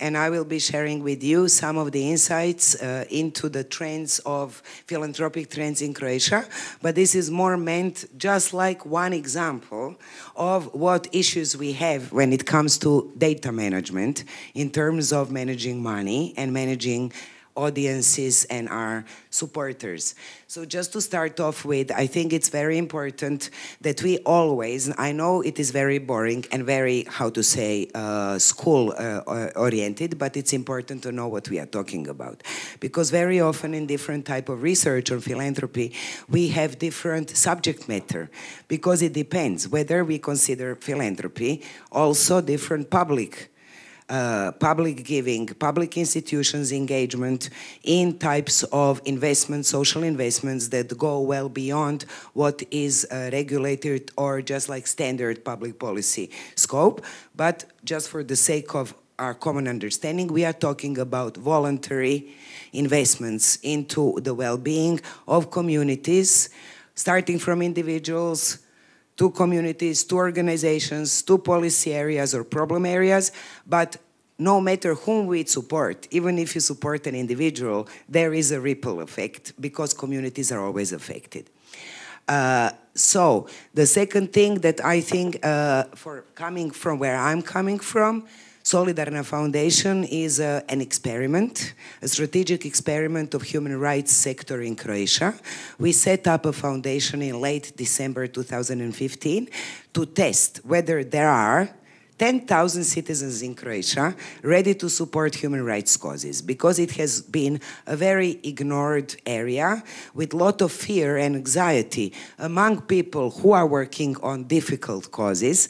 and I will be sharing with you some of the insights uh, into the trends of philanthropic trends in Croatia. But this is more meant just like one example of what issues we have when it comes to data management in terms of managing money and managing audiences and our supporters. So just to start off with, I think it's very important that we always, I know it is very boring and very, how to say, uh, school uh, oriented, but it's important to know what we are talking about. Because very often in different type of research or philanthropy, we have different subject matter because it depends whether we consider philanthropy also different public uh, public giving, public institutions engagement in types of investments, social investments that go well beyond what is uh, regulated or just like standard public policy scope. But just for the sake of our common understanding, we are talking about voluntary investments into the well-being of communities, starting from individuals, to communities, to organizations, to policy areas or problem areas, but no matter whom we support, even if you support an individual, there is a ripple effect because communities are always affected. Uh, so the second thing that I think, uh, for coming from where I'm coming from, Solidarna Foundation is uh, an experiment, a strategic experiment of human rights sector in Croatia. We set up a foundation in late December 2015 to test whether there are 10,000 citizens in Croatia ready to support human rights causes because it has been a very ignored area with a lot of fear and anxiety among people who are working on difficult causes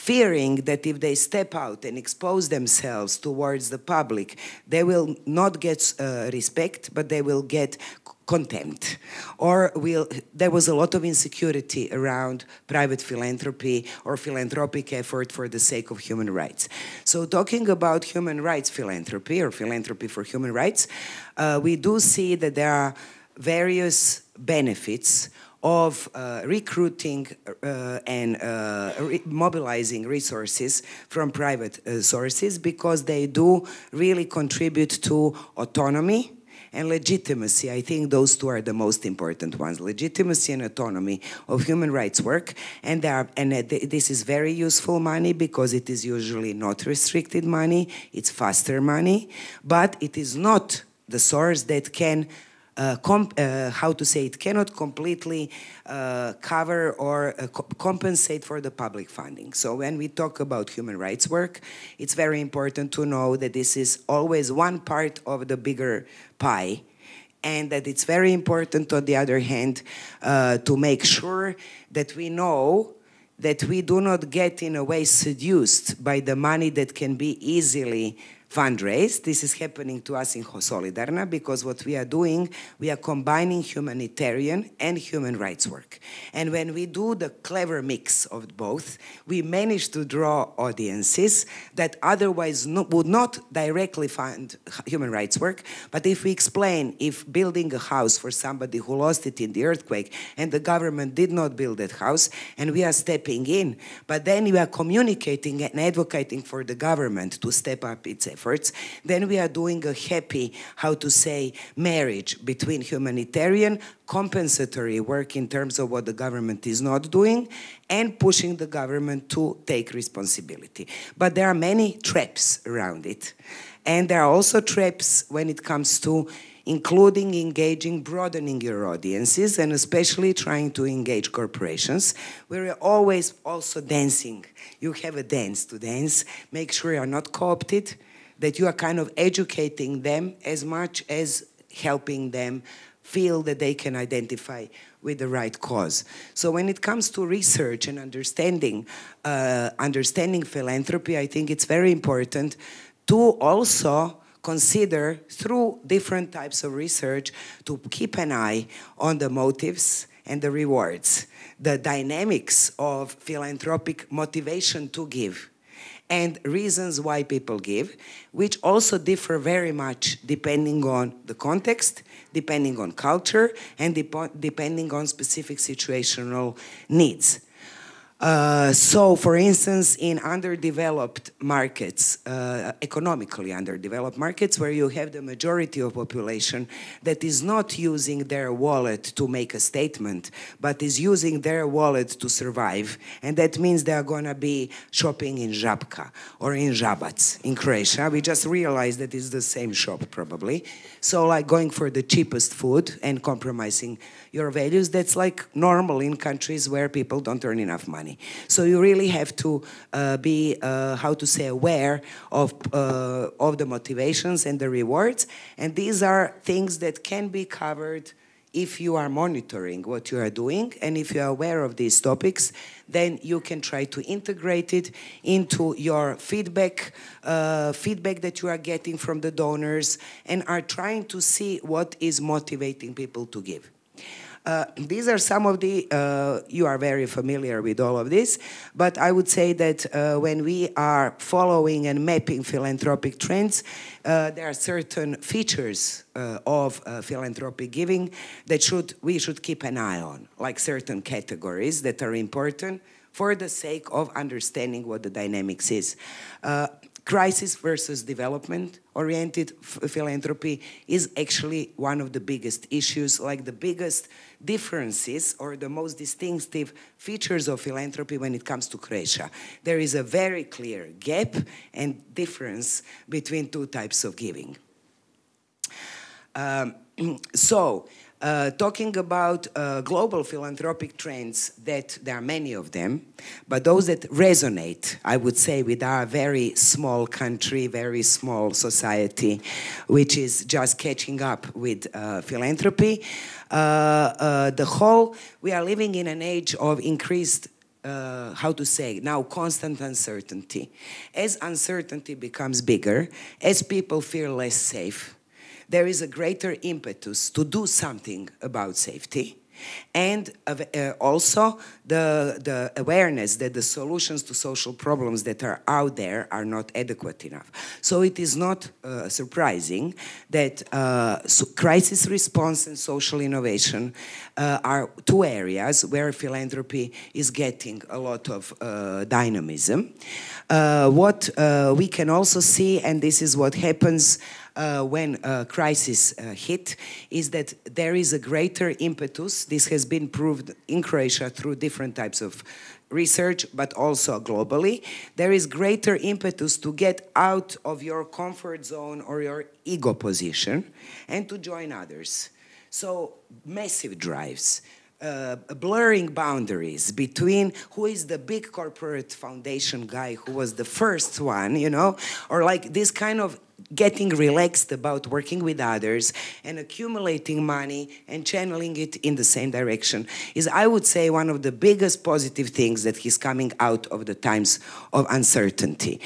fearing that if they step out and expose themselves towards the public, they will not get uh, respect, but they will get contempt. Or will, there was a lot of insecurity around private philanthropy or philanthropic effort for the sake of human rights. So talking about human rights philanthropy or philanthropy for human rights, uh, we do see that there are various benefits of uh, recruiting uh, and uh, re mobilizing resources from private uh, sources because they do really contribute to autonomy and legitimacy. I think those two are the most important ones: legitimacy and autonomy of human rights work. And are, and this is very useful money because it is usually not restricted money. It's faster money, but it is not the source that can uh, uh, how to say it cannot completely uh, cover or uh, co compensate for the public funding. So when we talk about human rights work, it's very important to know that this is always one part of the bigger pie and that it's very important on the other hand uh, to make sure that we know that we do not get in a way seduced by the money that can be easily fundraise. This is happening to us in Solidarna because what we are doing, we are combining humanitarian and human rights work. And when we do the clever mix of both, we manage to draw audiences that otherwise no, would not directly fund human rights work. But if we explain if building a house for somebody who lost it in the earthquake and the government did not build that house and we are stepping in, but then we are communicating and advocating for the government to step up its efforts efforts, then we are doing a happy, how to say, marriage between humanitarian, compensatory work in terms of what the government is not doing, and pushing the government to take responsibility. But there are many traps around it. And there are also traps when it comes to including engaging, broadening your audiences, and especially trying to engage corporations. We're always also dancing. You have a dance to dance. Make sure you're not co-opted that you are kind of educating them as much as helping them feel that they can identify with the right cause. So when it comes to research and understanding, uh, understanding philanthropy, I think it's very important to also consider through different types of research to keep an eye on the motives and the rewards, the dynamics of philanthropic motivation to give and reasons why people give, which also differ very much depending on the context, depending on culture, and dep depending on specific situational needs. Uh, so, for instance, in underdeveloped markets, uh, economically underdeveloped markets, where you have the majority of population that is not using their wallet to make a statement, but is using their wallet to survive, and that means they are going to be shopping in Žabka or in Žabac in Croatia. We just realized that it's the same shop, probably. So, like going for the cheapest food and compromising your values, that's like normal in countries where people don't earn enough money. So you really have to uh, be, uh, how to say, aware of, uh, of the motivations and the rewards. And these are things that can be covered if you are monitoring what you are doing and if you are aware of these topics, then you can try to integrate it into your feedback, uh, feedback that you are getting from the donors and are trying to see what is motivating people to give. Uh, these are some of the, uh, you are very familiar with all of this, but I would say that uh, when we are following and mapping philanthropic trends, uh, there are certain features uh, of uh, philanthropic giving that should, we should keep an eye on, like certain categories that are important for the sake of understanding what the dynamics is crisis versus development oriented philanthropy is actually one of the biggest issues, like the biggest differences or the most distinctive features of philanthropy when it comes to Croatia. There is a very clear gap and difference between two types of giving. Um, so, uh, talking about uh, global philanthropic trends, that there are many of them, but those that resonate, I would say, with our very small country, very small society, which is just catching up with uh, philanthropy. Uh, uh, the whole, we are living in an age of increased uh, how to say now constant uncertainty as uncertainty becomes bigger as people feel less safe there is a greater impetus to do something about safety and uh, also the, the awareness that the solutions to social problems that are out there are not adequate enough. So it is not uh, surprising that uh, so crisis response and social innovation uh, are two areas where philanthropy is getting a lot of uh, dynamism. Uh, what we can also see, and this is what happens uh, when a crisis uh, hit is that there is a greater impetus. This has been proved in Croatia through different types of research, but also globally. There is greater impetus to get out of your comfort zone or your ego position and to join others. So, massive drives. Uh, blurring boundaries between who is the big corporate foundation guy who was the first one, you know, or like this kind of getting relaxed about working with others and accumulating money and channeling it in the same direction is, I would say, one of the biggest positive things that is coming out of the times of uncertainty.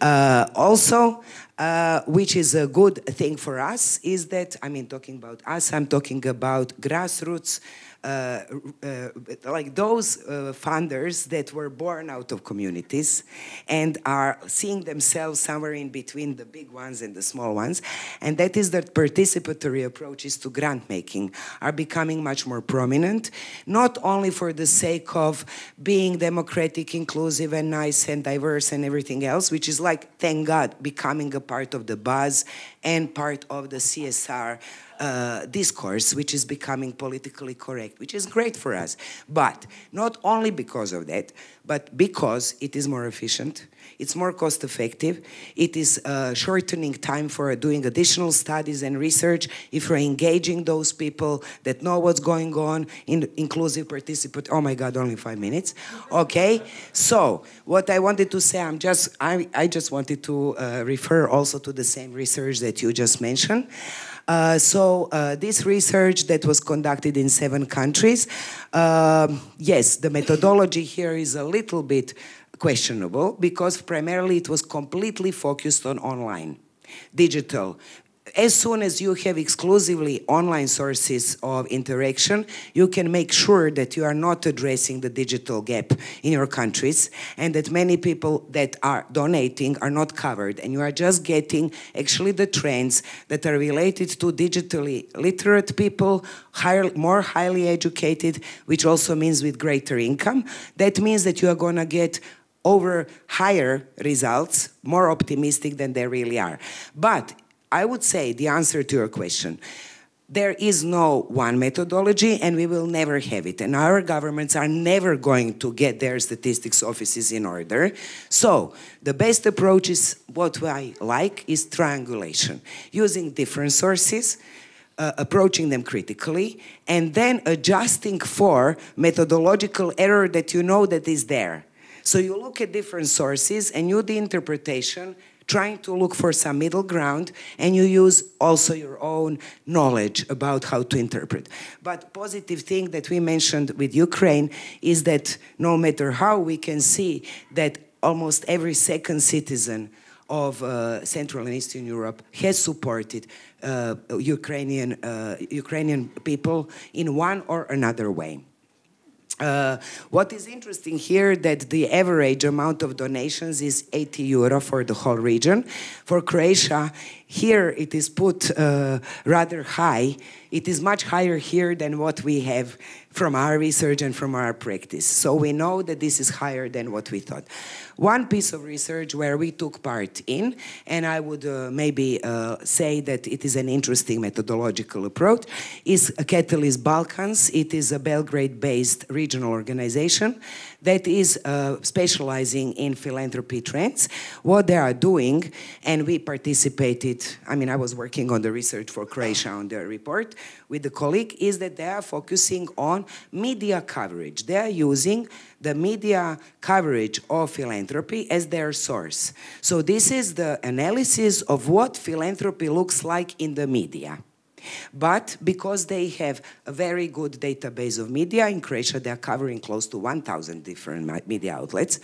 Uh, also, uh, which is a good thing for us, is that, I mean, talking about us, I'm talking about grassroots like those uh, funders that were born out of communities and are seeing themselves somewhere in between the big ones and the small ones. And that is that participatory approaches to grant making are becoming much more prominent, not only for the sake of being democratic, inclusive, and nice and diverse and everything else, which is like, thank God, becoming a part of the buzz and part of the CSR uh, discourse, which is becoming politically correct, which is great for us. But not only because of that, but because it is more efficient, it's more cost effective, it is uh, shortening time for doing additional studies and research if we're engaging those people that know what's going on in inclusive participant. Oh my God, only five minutes. Okay, so what I wanted to say, I'm just, I, I just wanted to uh, refer also to the same research that you just mentioned. Uh, so uh, this research that was conducted in seven countries, uh, yes, the methodology here is a little bit questionable because primarily it was completely focused on online, digital as soon as you have exclusively online sources of interaction, you can make sure that you are not addressing the digital gap in your countries and that many people that are donating are not covered and you are just getting actually the trends that are related to digitally literate people, higher, more highly educated, which also means with greater income. That means that you are going to get over higher results, more optimistic than they really are. But I would say the answer to your question there is no one methodology and we will never have it. And our governments are never going to get their statistics offices in order. So the best approach is what I like is triangulation, using different sources, uh, approaching them critically, and then adjusting for methodological error that you know that is there. So you look at different sources and you the interpretation trying to look for some middle ground and you use also your own knowledge about how to interpret. But positive thing that we mentioned with Ukraine is that no matter how we can see that almost every second citizen of uh, Central and Eastern Europe has supported uh, Ukrainian, uh, Ukrainian people in one or another way. Uh, what is interesting here that the average amount of donations is 80 euro for the whole region. For Croatia, here it is put uh, rather high. It is much higher here than what we have from our research and from our practice. So we know that this is higher than what we thought. One piece of research where we took part in, and I would uh, maybe uh, say that it is an interesting methodological approach, is Catalyst Balkans. It is a Belgrade-based regional organization that is uh, specializing in philanthropy trends. What they are doing, and we participated, I mean, I was working on the research for Croatia on the report with the colleague, is that they are focusing on media coverage. They are using the media coverage of philanthropy as their source. So this is the analysis of what philanthropy looks like in the media. But because they have a very good database of media, in Croatia they are covering close to 1,000 different media outlets,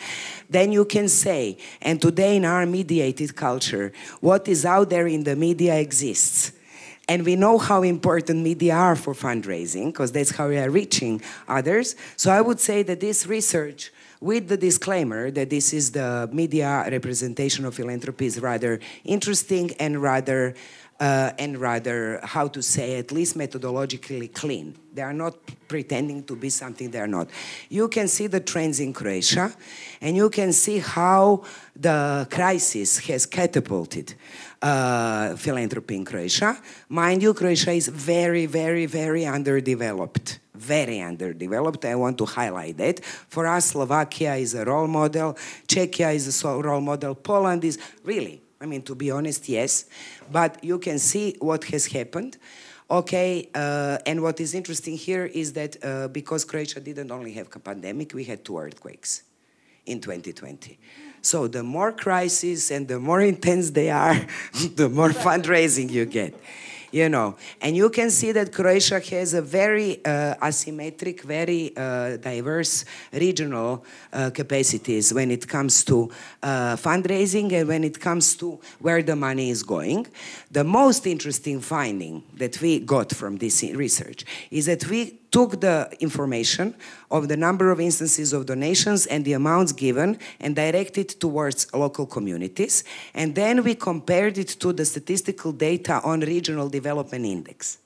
then you can say, and today in our mediated culture, what is out there in the media exists. And we know how important media are for fundraising, because that's how we are reaching others. So I would say that this research, with the disclaimer that this is the media representation of philanthropy, is rather interesting and rather uh, and rather, how to say, at least methodologically clean. They are not pretending to be something they are not. You can see the trends in Croatia, and you can see how the crisis has catapulted uh, philanthropy in Croatia. Mind you, Croatia is very, very, very underdeveloped. Very underdeveloped. I want to highlight that. For us, Slovakia is a role model. Czechia is a role model. Poland is really I mean, to be honest, yes. But you can see what has happened. Okay, uh, and what is interesting here is that uh, because Croatia didn't only have a pandemic, we had two earthquakes in 2020. So the more crises and the more intense they are, the more fundraising you get you know. And you can see that Croatia has a very uh, asymmetric, very uh, diverse regional uh, capacities when it comes to fundraising and when it comes to where the money is going. The most interesting finding that we got from this research is that we took the information of the number of instances of donations and the amounts given and directed towards local communities. And then we compared it to the statistical data on regional development index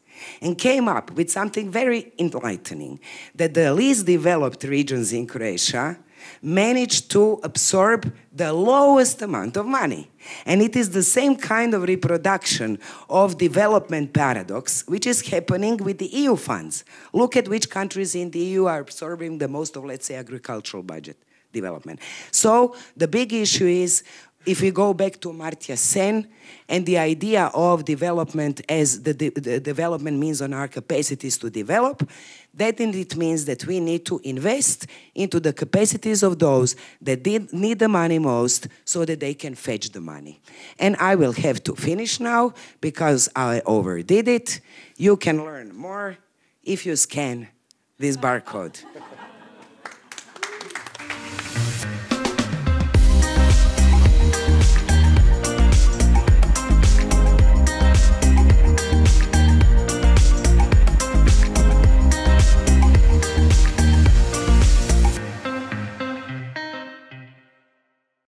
and came up with something very enlightening that the least developed regions in Croatia managed to absorb the lowest amount of money. And it is the same kind of reproduction of development paradox which is happening with the EU funds. Look at which countries in the EU are absorbing the most of, let's say, agricultural budget development. So the big issue is if we go back to Amartya Sen and the idea of development as the, de the development means on our capacities to develop, that it means that we need to invest into the capacities of those that did need the money most so that they can fetch the money. And I will have to finish now because I overdid it. You can learn more if you scan this barcode.